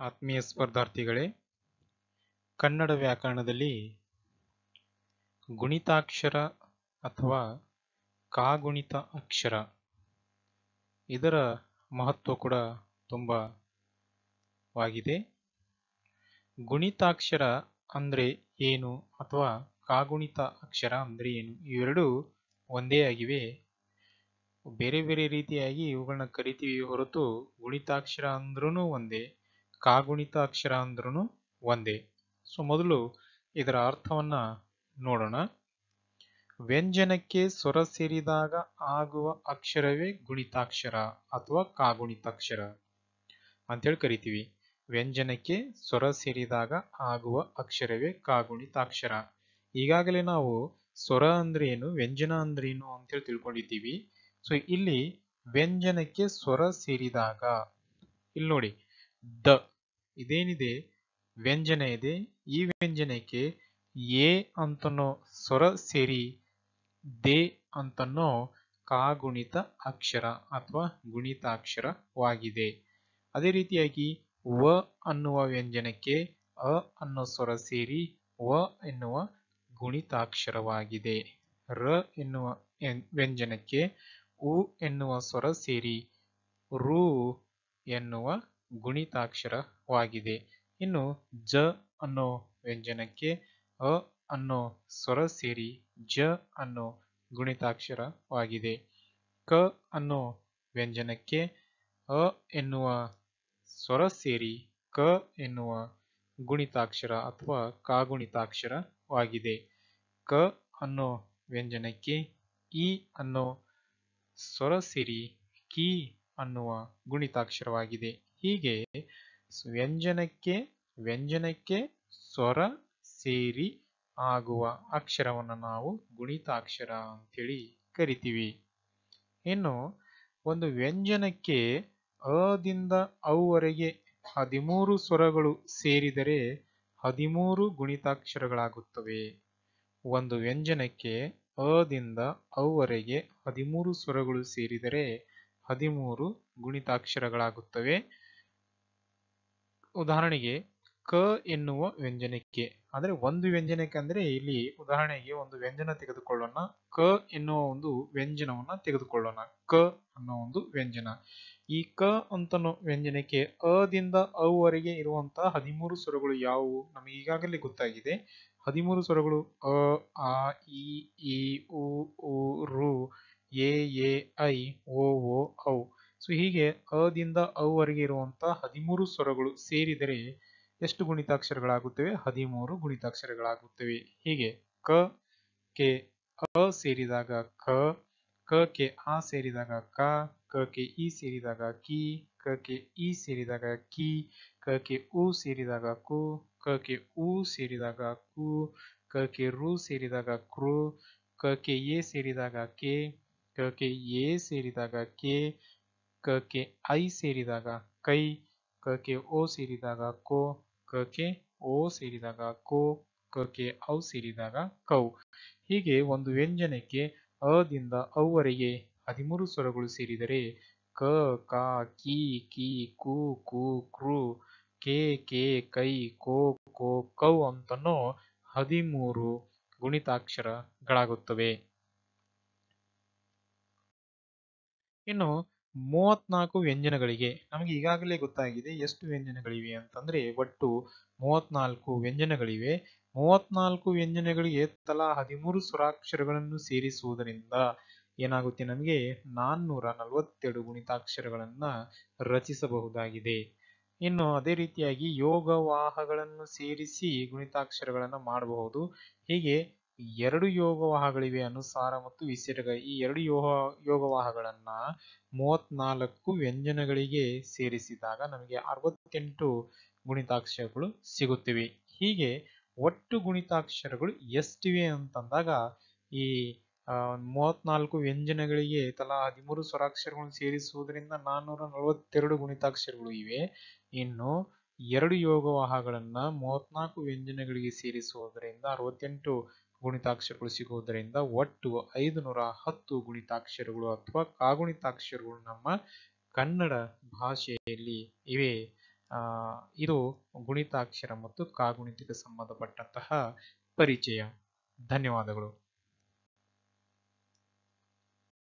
ಆತ್ಮೀಯ ಸ್ಪರ್ಧಾರ್ಥಿಗಳೇ, ಕನ್ನಡ ವ್ಯಾಕರಣದಲ್ಲಿ ಗುಣಿತಾಕ್ಷರ ಅಥವಾ ಕಾಗುಣಿತ ಅಕ್ಷರ ಇದರ ಮಹತ್ವ ಕೂಡ ತುಂಬವಾಗಿದೆ ಗುಣಿತಾಕ್ಷರ ಅಂದರೆ ಏನು ಅಥವಾ ಕಾಗುಣಿತ ಅಕ್ಷರ ಅಂದರೆ ಏನು ಇವೆರಡು ಒಂದೇ ಆಗಿವೆ. ಬೇರೆ ಬೇರೆ ರೀತಿಯಾಗಿ ಇವುಗಳನ್ನ ಕರಿತೀವಿ ಹೊರತು ಗುಣಿತಾಕ್ಷರ ಅಂದ್ರೂ ಒಂದೇ. ಕಾಗುಣಿತ ಅಕ್ಷರ ಅಂದ್ರೂ ಒಂದೇ. ಸೊ, ಮೊದಲು ಇದರ ಅರ್ಥವನ್ನ ನೋಡೋಣ. ವ್ಯಂಜನಕ್ಕೆ ಸ್ವರ ಸೇರಿದಾಗ ಆಗುವ ಅಕ್ಷರವೇ ಗುಣಿತಾಕ್ಷರ ಅಥವಾ ಕಾಗುಣಿತಾಕ್ಷರ ಅಂತೇಳಿ ಕರಿತೀವಿ. ವ್ಯಂಜನಕ್ಕೆ ಸ್ವರ ಸೇರಿದಾಗ ಆಗುವ ಅಕ್ಷರವೇ ಕಾಗುಣಿತಾಕ್ಷರ. ಈಗಾಗಲೇ ನಾವು ಸ್ವರ ಅಂದ್ರೆ ಏನು ವ್ಯಂಜನ ಅಂದ್ರೆ ಏನು ಅಂತೇಳಿ ತಿಳ್ಕೊಂಡಿದ್ದೀವಿ. ಸೊ, ಇಲ್ಲಿ ವ್ಯಂಜನಕ್ಕೆ ಸ್ವರ ಸೇರಿದಾಗ, ಇಲ್ಲಿ ನೋಡಿ. ದ ಇದೇನಿದೆ? ವ್ಯಂಜನ ಇದೆ. ಈ ವ್ಯಂಜನಕ್ಕೆ ಎ ಅಂತನೋ ಸ್ವರ ಸೇರಿ ದೇ ಅಂತನೋ ಕಾಗುಣಿತ ಅಕ್ಷರ ಅಥವಾ ಗುಣಿತಾಕ್ಷರವಾಗಿದೆ. ಅದೇ ರೀತಿಯಾಗಿ ವ ಅನ್ನುವ ವ್ಯಂಜನಕ್ಕೆ ಅ ಅನ್ನೋ ಸ್ವರ ಸೇರಿ ವ ಎನ್ನುವ ಗುಣಿತಾಕ್ಷರವಾಗಿದೆ. ರ ಎನ್ನುವ ವ್ಯಂಜನಕ್ಕೆ ಉ ಎನ್ನುವ ಸ್ವರ ಸೇರಿ ರು ಎನ್ನುವ ಗುಣಿತಾಕ್ಷರವಾಗಿದೆ. ಇನ್ನು ಜ ಅನ್ನೋ ವ್ಯಂಜನಕ್ಕೆ ಅ ಅನ್ನೋ ಸ್ವರ ಸೇರಿ ಜ ಅನ್ನೋ ಗುಣಿತಾಕ್ಷರವಾಗಿದೆ. ಕ ಅನ್ನೋ ವ್ಯಂಜನಕ್ಕೆ ಅ ಎನ್ನುವ ಸ್ವರ ಸೇರಿ ಕ ಎನ್ನುವ ಗುಣಿತಾಕ್ಷರ ಅಥವಾ ಕಾಗುಣಿತಾಕ್ಷರವಾಗಿದೆ. ಕ ಅನ್ನೋ ವ್ಯಂಜನಕ್ಕೆ ಇ ಅನ್ನೋ ಸ್ವರ ಸೇರಿ ಕಿ ಅನ್ನುವ ಗುಣಿತಾಕ್ಷರವಾಗಿದೆ. ಹೀಗೆ ವ್ಯಂಜನಕ್ಕೆ ವ್ಯಂಜನಕ್ಕೆ ಸ್ವರ ಸೇರಿ ಆಗುವ ಅಕ್ಷರವನ್ನು ನಾವು ಗುಣಿತಾಕ್ಷರ ಅಂತೇಳಿ ಕರಿತೀವಿ. ಇನ್ನು ಒಂದು ವ್ಯಂಜನಕ್ಕೆ ಅದಿಂದ ಅವರೆಗೆ ಹದಿಮೂರು ಸ್ವರಗಳು ಸೇರಿದರೆ ಹದಿಮೂರು ಗುಣಿತಾಕ್ಷರಗಳಾಗುತ್ತವೆ. ಒಂದು ವ್ಯಂಜನಕ್ಕೆ ಅದಿಂದ ಅವರೆಗೆ ಹದಿಮೂರು ಸ್ವರಗಳು ಸೇರಿದರೆ ಹದಿಮೂರು ಗುಣಿತಾಕ್ಷರಗಳಾಗುತ್ತವೆ. ಉದಾಹರಣೆಗೆ ಕ ಎನ್ನುವ ವ್ಯಂಜನಕ್ಕೆ. ಅಂದ್ರೆ ಒಂದು ವ್ಯಂಜನಕ್ಕೆ ಅಂದ್ರೆ ಇಲ್ಲಿ ಉದಾಹರಣೆಗೆ ಒಂದು ವ್ಯಂಜನ ತೆಗೆದುಕೊಳ್ಳೋಣ. ಕ ಎನ್ನುವ ಒಂದು ವ್ಯಂಜನವನ್ನ ತೆಗೆದುಕೊಳ್ಳೋಣ. ಕ ಅನ್ನೋ ಒಂದು ವ್ಯಂಜನ. ಈ ಕ ಅಂತನೋ ವ್ಯಂಜನಕ್ಕೆ ಅದಿಂದ ಅವರೆಗೆ ಇರುವಂತಹ ಹದಿಮೂರು ಸ್ವರಗಳು ಯಾವುವು? ನಮಗೆ ಈಗಾಗಲೇ ಗೊತ್ತಾಗಿದೆ. ಹದಿಮೂರು ಸ್ವರಗಳು ಅ, ಆ, ಇ ಈ ಉ, ರು, ಎ ಎ, ಐ. ಹೀಗೆ ಅದಿಂದ ಅವರೆಗೆ ಇರುವಂತಹ ಹದಿಮೂರು ಸ್ವರಗಳು ಸೇರಿದರೆ ಎಷ್ಟು ಗುಣಿತಾಕ್ಷರಗಳಾಗುತ್ತವೆ? ಹದಿಮೂರು ಗುಣಿತಾಕ್ಷರಗಳಾಗುತ್ತವೆ. ಹೀಗೆ ಕ, ಕೆ, ಅ ಸೇರಿದಾಗ ಖ ಕ, ಕೆ, ಆ ಸೇರಿದಾಗ ಕ ಕ, ಕೆ, ಇ ಸೇರಿದಾಗ ಕಿ, ಕ, ಕೆ, ಇ ಸೇರಿದಾಗ ಕಿ, ಕ, ಕೆ, ಉ ಸೇರಿದಾಗ ಕು, ಕ, ಕೆ, ಉ ಸೇರಿದಾಗ ಕು, ಕ, ಕೆ, ರು ಸೇರಿದಾಗ ಕೃ, ಕ, ಕೆ, ಎ ಸೇರಿದಾಗ ಕೆ, ಕ, ಕೆ, ಎ ಸೇರಿದಾಗ ಕೆ ಕ ಕೆ ಐ ಸೇರಿದಾಗ ಕೈ ಕ ಕೆ ಓ ಸೇರಿದಾಗ ಕೋ ಕ ಕೆ ಓ ಸೇರಿದಾಗ ಕೋ ಕ ಕೆ ಔ ಸೇರಿದಾಗ ಕೌ. ಹೀಗೆ ಒಂದು ವ್ಯಂಜನಕ್ಕೆ ಅದಿಂದ ಅವರೆಗೆ ಹದಿಮೂರು ಸ್ವರಗಳು ಸೇರಿದರೆ ಕ ಕ, ಕಿ ಕಿ, ಕು ಕು, ಕೃ, ಕೆ ಕೆ, ಕೈ, ಕೋ ಕೋ, ಕೌ ಅಂತನೋ ಹದಿಮೂರು ಗುಣಿತಾಕ್ಷರಗಳಾಗುತ್ತವೆ. ಇನ್ನು ಮೂವತ್ನಾಲ್ಕು ವ್ಯಂಜನಗಳಿಗೆ, ನಮಗೆ ಈಗಾಗಲೇ ಗೊತ್ತಾಗಿದೆ ಎಷ್ಟು ವ್ಯಂಜನಗಳಿವೆ ಅಂತಂದ್ರೆ ಒಟ್ಟು ಮೂವತ್ನಾಲ್ಕು ವ್ಯಂಜನಗಳಿವೆ. ಮೂವತ್ನಾಲ್ಕು ವ್ಯಂಜನಗಳಿಗೆ ತಲಾ ಹದಿಮೂರು ಸ್ವರಾಕ್ಷರಗಳನ್ನು ಸೇರಿಸುವುದರಿಂದ ಏನಾಗುತ್ತೆ ನಮಗೆ? ನಾನ್ನೂರ ನಲವತ್ತೆರಡು ಗುಣಿತಾಕ್ಷರಗಳನ್ನ ರಚಿಸಬಹುದಾಗಿದೆ. ಇನ್ನು ಅದೇ ರೀತಿಯಾಗಿ ಯೋಗವಾಹಗಳನ್ನು ಸೇರಿಸಿ ಗುಣಿತಾಕ್ಷರಗಳನ್ನು ಮಾಡಬಹುದು. ಹೀಗೆ ಎರಡು ಯೋಗವಾಹಗಳಿವೆ ಅನುಸಾರ ಮತ್ತು ವಿಸರ್ಗ. ಈ ಎರಡು ಯೋಗ, ಯೋಗವಾಹಗಳನ್ನ ಮೂವತ್ನಾಲ್ಕು ವ್ಯಂಜನಗಳಿಗೆ ಸೇರಿಸಿದಾಗ ನಮಗೆ ಅರವತ್ತೆಂಟು ಗುಣಿತಾಕ್ಷರಗಳು ಸಿಗುತ್ತಿವೆ. ಹೀಗೆ ಒಟ್ಟು ಗುಣಿತಾಕ್ಷರಗಳು ಎಷ್ಟಿವೆ ಅಂತಂದಾಗ ಈ ಮೂವತ್ನಾಲ್ಕು ವ್ಯಂಜನಗಳಿಗೆ ತಲಾ ಹದಿಮೂರು ಸ್ವರಾಕ್ಷರಗಳನ್ನು ಸೇರಿಸುವುದರಿಂದ ನಾನ್ನೂರ ನಲವತ್ತೆರಡು ಗುಣಿತಾಕ್ಷರಗಳು ಇವೆ. ಇನ್ನು ಎರಡು ಯೋಗವಾಹಗಳನ್ನು ಮೂವತ್ನಾಲ್ಕು ವ್ಯಂಜನಗಳಿಗೆ ಸೇರಿಸುವುದರಿಂದ ಅರವತ್ತೆಂಟು ಗುಣಿತಾಕ್ಷರಗಳು ಸಿಗುವುದರಿಂದ ಒಟ್ಟು ಐದು ನೂರ ಹತ್ತು ಗುಣಿತಾಕ್ಷರಗಳು ಅಥವಾ ಕಾಗುಣಿತಾಕ್ಷರಗಳು ನಮ್ಮ ಕನ್ನಡ ಭಾಷೆಯಲ್ಲಿ ಇವೆ. ಇದು ಗುಣಿತಾಕ್ಷರ ಮತ್ತು ಕಾಗುಣಿತಕ್ಕೆ ಸಂಬಂಧಪಟ್ಟಂತಹ ಪರಿಚಯ. ಧನ್ಯವಾದಗಳು.